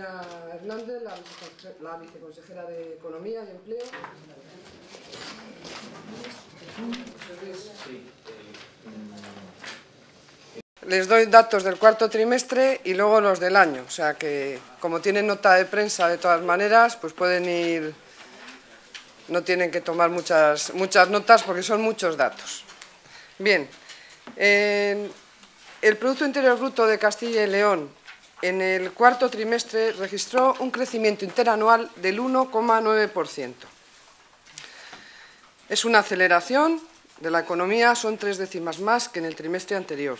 Begoña Hernández, la, viceconsejera de Economía y Empleo. Les doy datos del cuarto trimestre y luego los del año, o sea que como tienen nota de prensa de todas maneras, pues pueden ir, no tienen que tomar muchas, muchas notas porque son muchos datos. Bien, el Producto Interior Bruto de Castilla y León en el cuarto trimestre registró un crecimiento interanual del 1,9%. Es una aceleración de la economía, son tres décimas más que en el trimestre anterior.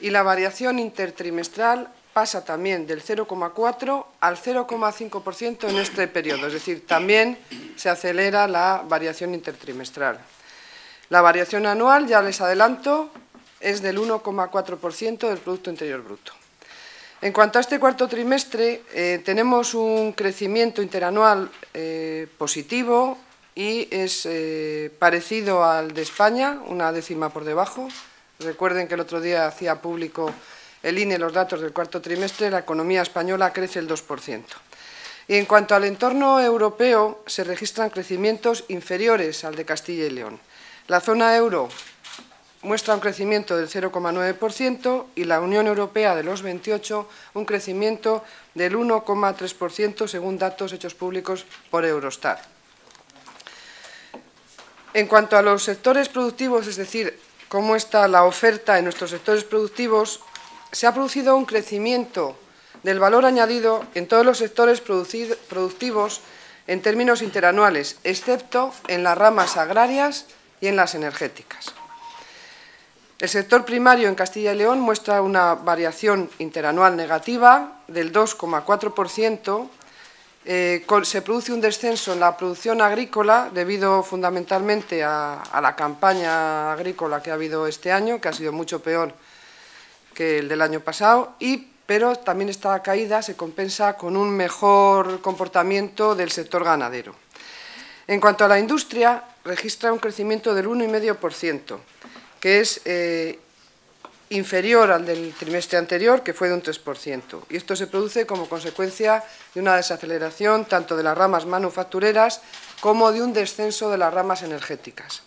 Y la variación intertrimestral pasa también del 0,4 al 0,5% en este periodo, es decir, también se acelera la variación intertrimestral. La variación anual, ya les adelanto, es del 1,4% del Producto Interior Bruto. En cuanto a este cuarto trimestre, eh, tenemos un crecimiento interanual eh, positivo y es eh, parecido al de España, una décima por debajo. Recuerden que el otro día hacía público el INE los datos del cuarto trimestre, la economía española crece el 2%. Y en cuanto al entorno europeo, se registran crecimientos inferiores al de Castilla y León. La zona euro muestra un crecimiento del 0,9% y la Unión Europea de los 28 un crecimiento del 1,3% según datos hechos públicos por Eurostat. En cuanto a los sectores productivos, es decir, cómo está la oferta en nuestros sectores productivos, se ha producido un crecimiento del valor añadido en todos los sectores productivos en términos interanuales, excepto en las ramas agrarias y en las energéticas. El sector primario en Castilla y León muestra una variación interanual negativa del 2,4%. Eh, se produce un descenso en la producción agrícola debido fundamentalmente a, la campaña agrícola que ha habido este año, que ha sido mucho peor que el del año pasado, y, pero también esta caída se compensa con un mejor comportamiento del sector ganadero. En cuanto a la industria, registra un crecimiento del 1,5% que es eh, inferior al del trimestre anterior, que fue de un 3%. Y esto se produce como consecuencia de una desaceleración tanto de las ramas manufactureras como de un descenso de las ramas energéticas.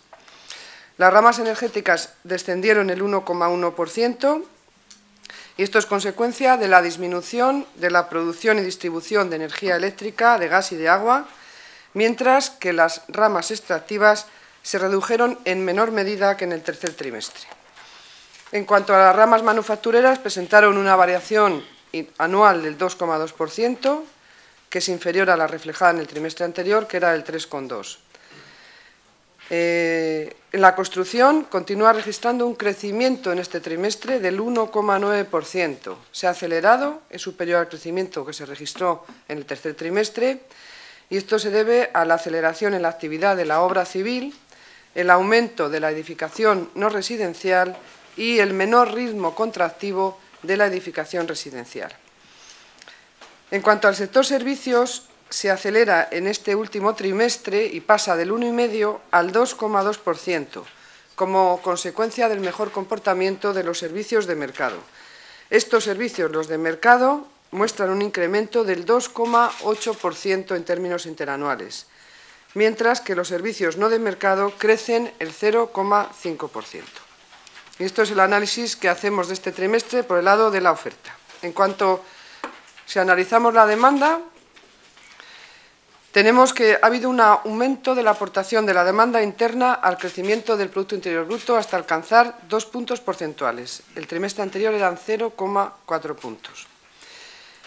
Las ramas energéticas descendieron el 1,1% y esto es consecuencia de la disminución de la producción y distribución de energía eléctrica, de gas y de agua, mientras que las ramas extractivas se redujeron en menor medida que en el tercer trimestre. En cuanto a las ramas manufactureras, presentaron una variación anual del 2,2%, que es inferior a la reflejada en el trimestre anterior, que era del 3,2%. Eh, en la construcción continúa registrando un crecimiento en este trimestre del 1,9%. Se ha acelerado, es superior al crecimiento que se registró en el tercer trimestre, y esto se debe a la aceleración en la actividad de la obra civil, el aumento de la edificación no residencial y el menor ritmo contractivo de la edificación residencial. En cuanto al sector servicios, se acelera en este último trimestre y pasa del 1,5 al 2,2%, como consecuencia del mejor comportamiento de los servicios de mercado. Estos servicios, los de mercado, muestran un incremento del 2,8% en términos interanuales mientras que los servicios no de mercado crecen el 0,5%. Y esto es el análisis que hacemos de este trimestre por el lado de la oferta. En cuanto si analizamos la demanda, tenemos que ha habido un aumento de la aportación de la demanda interna al crecimiento del Producto Interior Bruto hasta alcanzar dos puntos porcentuales. El trimestre anterior eran 0,4 puntos.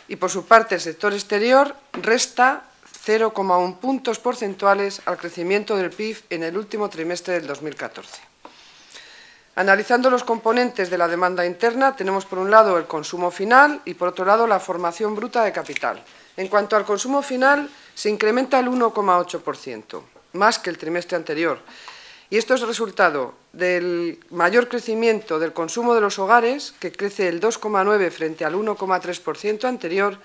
Y por su parte, el sector exterior resta 0,1 puntos porcentuales al crecimiento del PIB en el último trimestre del 2014. Analizando los componentes de la demanda interna, tenemos por un lado el consumo final y por otro lado la formación bruta de capital. En cuanto al consumo final, se incrementa el 1,8%, más que el trimestre anterior. Y esto es resultado del mayor crecimiento del consumo de los hogares, que crece el 2,9% frente al 1,3% anterior,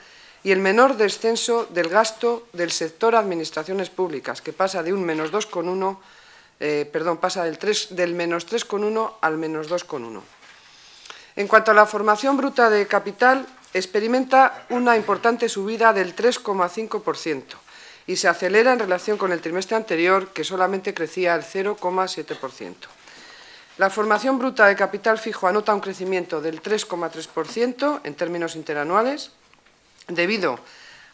y el menor descenso del gasto del sector administraciones públicas, que pasa de un menos 2,1, eh, del, 3, del menos 3,1 al menos 2,1. En cuanto a la formación bruta de capital, experimenta una importante subida del 3,5% y se acelera en relación con el trimestre anterior, que solamente crecía al 0,7%. La formación bruta de capital fijo anota un crecimiento del 3,3% en términos interanuales, debido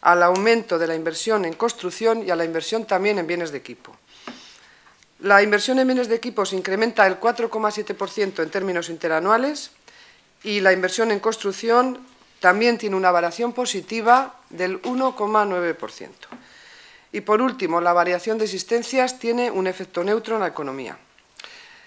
al aumento de la inversión en construcción y a la inversión también en bienes de equipo. La inversión en bienes de equipo se incrementa el 4,7% en términos interanuales y la inversión en construcción también tiene una variación positiva del 1,9%. Y por último, la variación de existencias tiene un efecto neutro en la economía.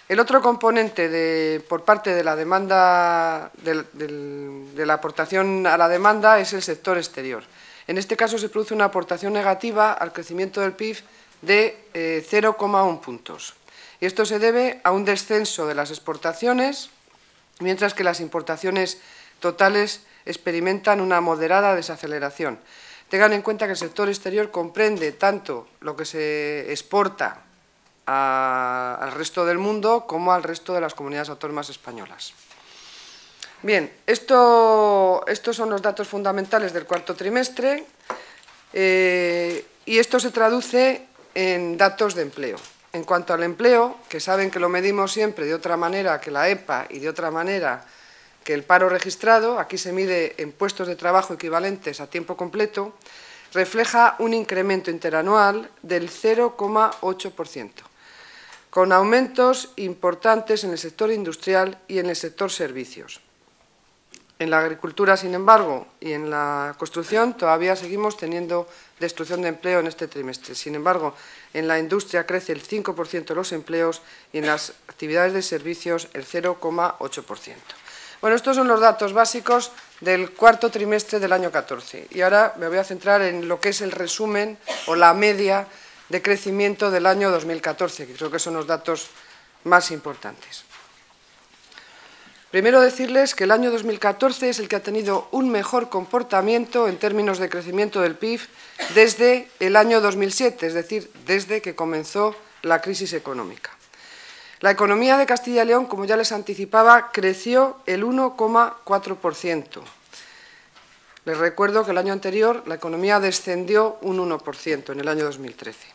El otro componente por parte de la demanda, de, la aportación a la demanda es el sector exterior. En este caso se produce una aportación negativa al crecimiento del PIB de 0,1 eh, puntos. Y esto se debe a un descenso de las exportaciones, mientras que las importaciones totales experimentan una moderada desaceleración. Tengan en cuenta que el sector exterior comprende tanto lo que se exporta al resto del mundo como al resto de las comunidades autónomas españolas. Bien, esto, estos son los datos fundamentales del cuarto trimestre eh, y esto se traduce en datos de empleo. En cuanto al empleo, que saben que lo medimos siempre de otra manera que la EPA y de otra manera que el paro registrado, aquí se mide en puestos de trabajo equivalentes a tiempo completo, refleja un incremento interanual del 0,8%, con aumentos importantes en el sector industrial y en el sector servicios. En la agricultura, sin embargo, y en la construcción todavía seguimos teniendo destrucción de empleo en este trimestre. Sin embargo, en la industria crece el 5% de los empleos y en las actividades de servicios el 0,8%. Bueno, estos son los datos básicos del cuarto trimestre del año 14. Y ahora me voy a centrar en lo que es el resumen o la media de crecimiento del año 2014, que creo que son los datos más importantes. Primero decirles que el año 2014 es el que ha tenido un mejor comportamiento en términos de crecimiento del PIB desde el año 2007, es decir, desde que comenzó la crisis económica. La economía de Castilla y León, como ya les anticipaba, creció el 1,4%. Les recuerdo que el año anterior la economía descendió un 1% en el año 2013.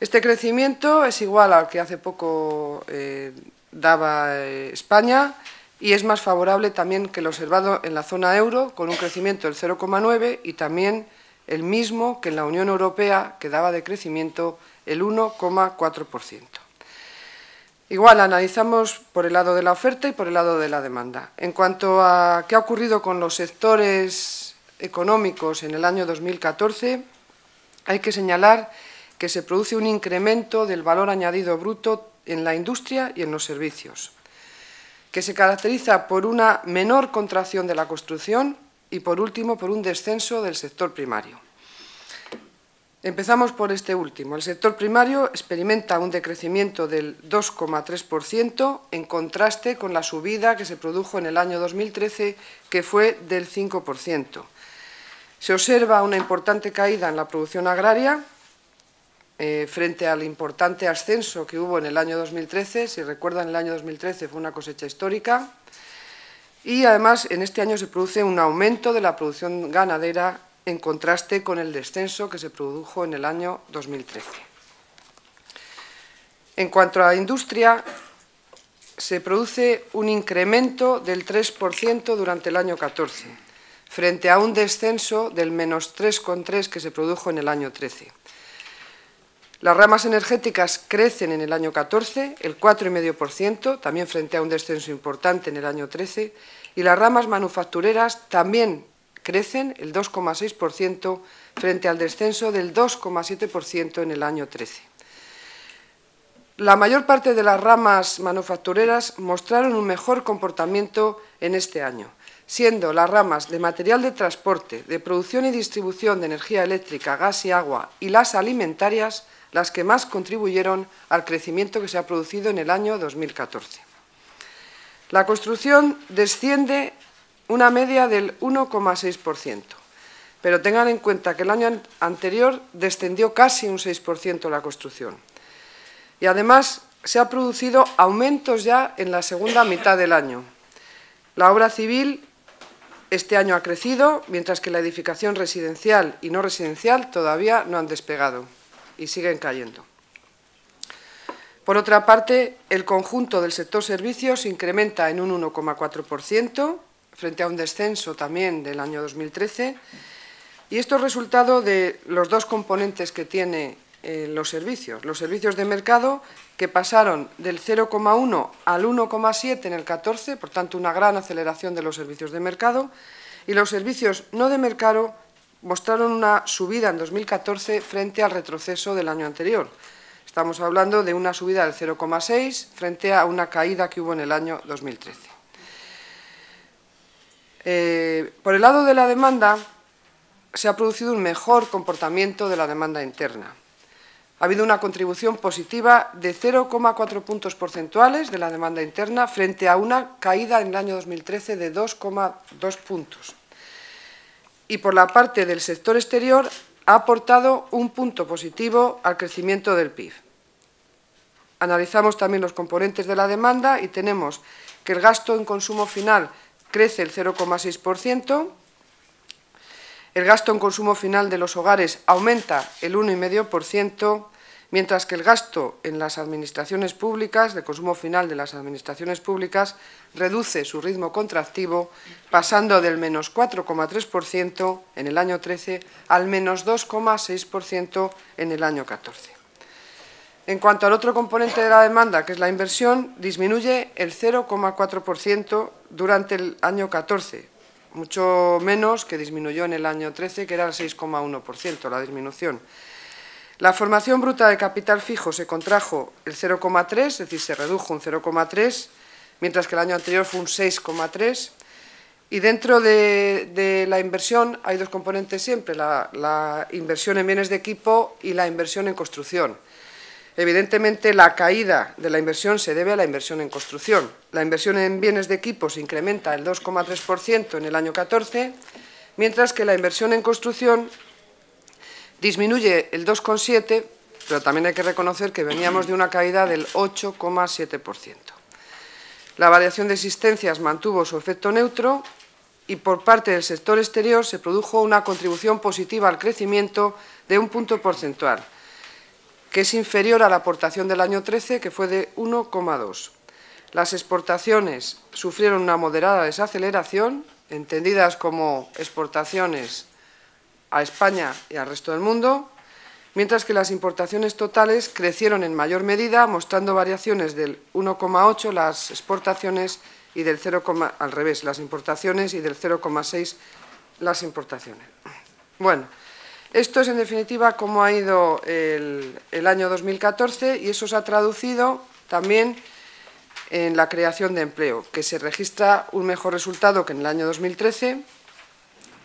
Este crecimiento es igual al que hace poco eh, daba eh, España y es más favorable también que el observado en la zona euro, con un crecimiento del 0,9 y también el mismo que en la Unión Europea, que daba de crecimiento el 1,4%. Igual analizamos por el lado de la oferta y por el lado de la demanda. En cuanto a qué ha ocurrido con los sectores económicos en el año 2014, hay que señalar que se produce un incremento del valor añadido bruto en la industria y en los servicios, que se caracteriza por una menor contracción de la construcción y, por último, por un descenso del sector primario. Empezamos por este último. El sector primario experimenta un decrecimiento del 2,3% en contraste con la subida que se produjo en el año 2013, que fue del 5%. Se observa una importante caída en la producción agraria eh, frente al importante ascenso que hubo en el año 2013. Si recuerdan, el año 2013 fue una cosecha histórica. Y además, en este año se produce un aumento de la producción ganadera en contraste con el descenso que se produjo en el año 2013. En cuanto a la industria, se produce un incremento del 3% durante el año 14, frente a un descenso del menos 3,3 que se produjo en el año 13. Las ramas energéticas crecen en el año 14, el 4,5%, también frente a un descenso importante en el año 13, y las ramas manufactureras también crecen el 2,6% frente al descenso del 2,7% en el año 13. La mayor parte de las ramas manufactureras mostraron un mejor comportamiento en este año, siendo las ramas de material de transporte, de producción y distribución de energía eléctrica, gas y agua y las alimentarias las que más contribuyeron al crecimiento que se ha producido en el año 2014. La construcción desciende una media del 1,6%. Pero tengan en cuenta que el año anterior descendió casi un 6% la construcción. Y además se han producido aumentos ya en la segunda mitad del año. La obra civil este año ha crecido, mientras que la edificación residencial y no residencial todavía no han despegado y siguen cayendo. Por otra parte, el conjunto del sector servicios incrementa en un 1,4%, frente a un descenso también del año 2013, y esto es resultado de los dos componentes que tiene eh, los servicios. Los servicios de mercado, que pasaron del 0,1 al 1,7 en el 14, por tanto, una gran aceleración de los servicios de mercado, y los servicios no de mercado mostraron una subida en 2014 frente al retroceso del año anterior. Estamos hablando de una subida del 0,6 frente a una caída que hubo en el año 2013. Eh, por el lado de la demanda, se ha producido un mejor comportamiento de la demanda interna. Ha habido una contribución positiva de 0,4 puntos porcentuales de la demanda interna frente a una caída en el año 2013 de 2,2 puntos. Y por la parte del sector exterior ha aportado un punto positivo al crecimiento del PIB. Analizamos también los componentes de la demanda y tenemos que el gasto en consumo final crece el 0,6%, el gasto en consumo final de los hogares aumenta el 1,5%, mientras que el gasto en las administraciones públicas, de consumo final de las administraciones públicas, reduce su ritmo contractivo, pasando del menos 4,3% en el año 13 al menos 2,6% en el año 14. En cuanto al otro componente de la demanda, que es la inversión, disminuye el 0,4% durante el año 14, mucho menos que disminuyó en el año 13, que era el 6,1% la disminución. La formación bruta de capital fijo se contrajo el 0,3, es decir, se redujo un 0,3, mientras que el año anterior fue un 6,3. Y dentro de, la inversión hay dos componentes siempre, la inversión en bienes de equipo y la inversión en construcción. Evidentemente, la caída de la inversión se debe a la inversión en construcción. La inversión en bienes de equipo se incrementa el 2,3% en el año 14, mientras que la inversión en construcción disminuye el 2,7%, pero también hay que reconocer que veníamos de una caída del 8,7%. La variación de existencias mantuvo su efecto neutro y por parte del sector exterior se produjo una contribución positiva al crecimiento de un punto porcentual, que es inferior a la aportación del año 13, que fue de 1,2. Las exportaciones sufrieron una moderada desaceleración, entendidas como exportaciones a España y al resto del mundo, mientras que las importaciones totales crecieron en mayor medida, mostrando variaciones del 1,8 las exportaciones y del 0, al revés, las importaciones y del 0,6 las importaciones. Bueno, esto es, en definitiva, cómo ha ido el, año 2014 y eso se ha traducido también en la creación de empleo, que se registra un mejor resultado que en el año 2013,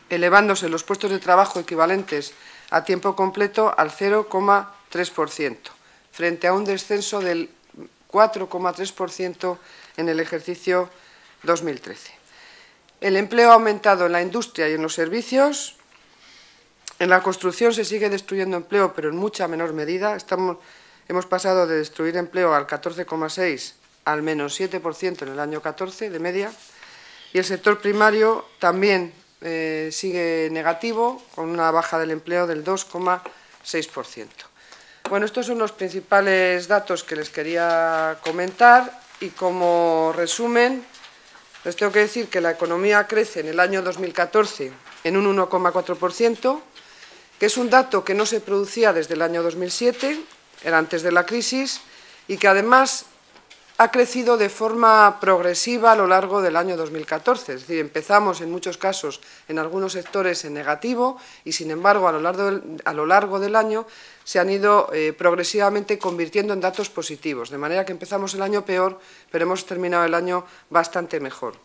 elevándose los puestos de trabajo equivalentes a tiempo completo al 0,3%, frente a un descenso del 4,3% en el ejercicio 2013. El empleo ha aumentado en la industria y en los servicios, en la construcción se sigue destruyendo empleo, pero en mucha menor medida. hemos pasado de destruir empleo al 14,6 al menos 7% en el año 14 de media. Y el sector primario también eh, sigue negativo, con una baja del empleo del 2,6%. Bueno, estos son los principales datos que les quería comentar y como resumen les tengo que decir que la economía crece en el año 2014 en un 1,4%, que es un dato que no se producía desde el año 2007, era antes de la crisis, y que además ha crecido de forma progresiva a lo largo del año 2014. Es decir, empezamos en muchos casos en algunos sectores en negativo y, sin embargo, a lo largo del, año se han ido eh, progresivamente convirtiendo en datos positivos. De manera que empezamos el año peor, pero hemos terminado el año bastante mejor.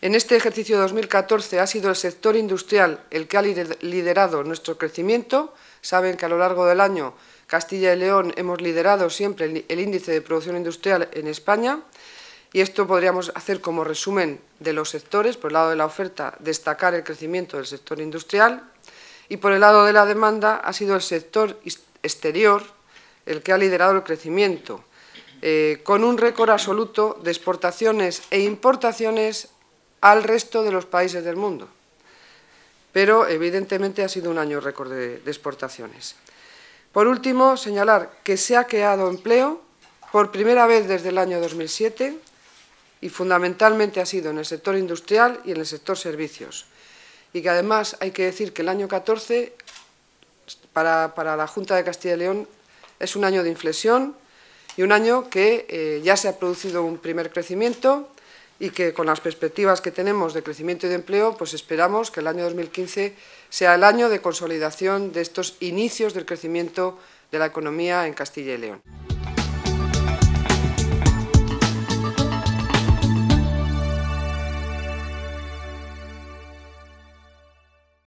En este ejercicio 2014 ha sido el sector industrial el que ha liderado nuestro crecimiento. Saben que a lo largo del año Castilla y León hemos liderado siempre el índice de producción industrial en España y esto podríamos hacer como resumen de los sectores. Por el lado de la oferta, destacar el crecimiento del sector industrial y por el lado de la demanda ha sido el sector exterior el que ha liderado el crecimiento, eh, con un récord absoluto de exportaciones e importaciones al resto de los países del mundo. Pero evidentemente ha sido un año récord de, de exportaciones. Por último, señalar que se ha creado empleo por primera vez desde el año 2007 y fundamentalmente ha sido en el sector industrial y en el sector servicios. Y que además hay que decir que el año 14 para, la Junta de Castilla y León es un año de inflexión y un año que eh, ya se ha producido un primer crecimiento y que con las perspectivas que tenemos de crecimiento y de empleo, pues esperamos que el año 2015 sea el año de consolidación de estos inicios del crecimiento de la economía en Castilla y León.